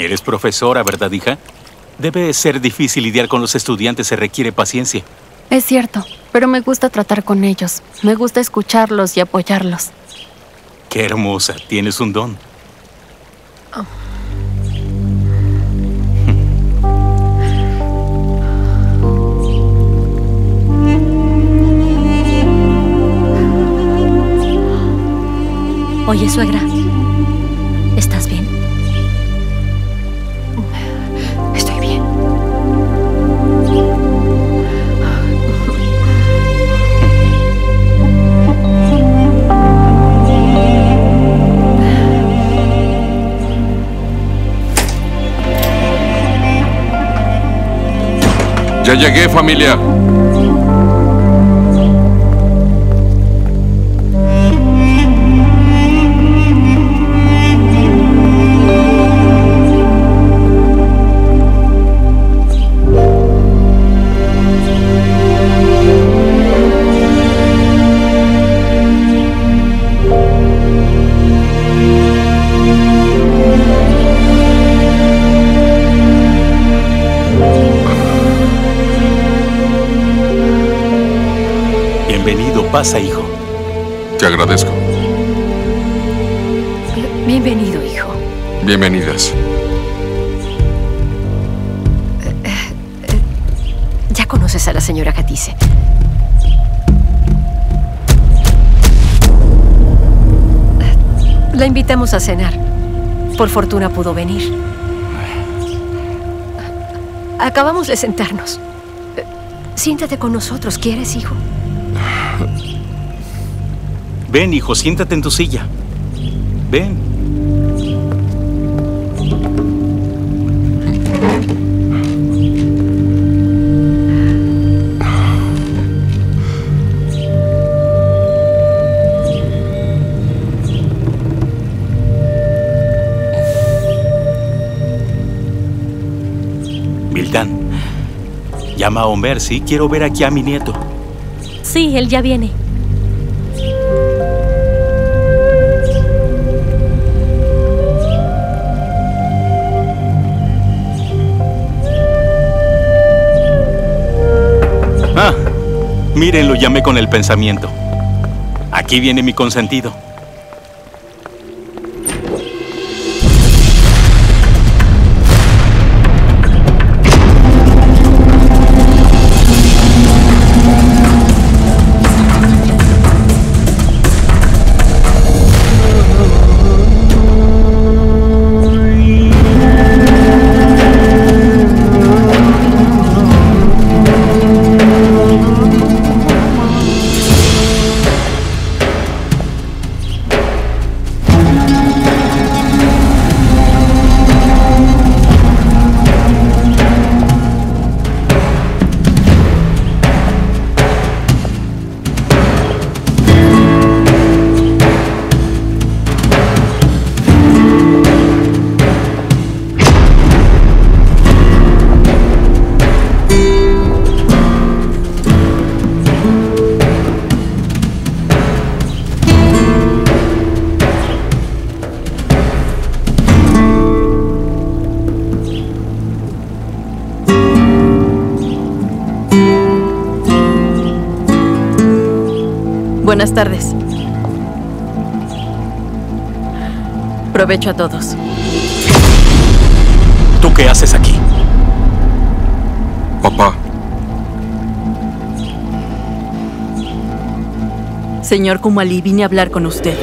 Eres profesora, ¿verdad, hija? Debe ser difícil lidiar con los estudiantes, se requiere paciencia. Es cierto, pero me gusta tratar con ellos. Me gusta escucharlos y apoyarlos. Qué hermosa, tienes un don. Oye, suegra, ¿estás bien? Ya llegué, familia. Pasa, hijo. Te agradezco. Bienvenido, hijo. Bienvenidas. Ya conoces a la señora Catice. La invitamos a cenar. Por fortuna pudo venir. Acabamos de sentarnos. Siéntate con nosotros, ¿quieres, hijo? Ven, hijo, siéntate en tu silla. Ven. Vildan, llama a Homer, sí, quiero ver aquí a mi nieto. Sí, él ya viene. Miren, lo llamé con el pensamiento. Aquí viene mi consentido. Buenas tardes. Provecho a todos. ¿Tú qué haces aquí? Papá, Señor Kumali, vine a hablar con usted.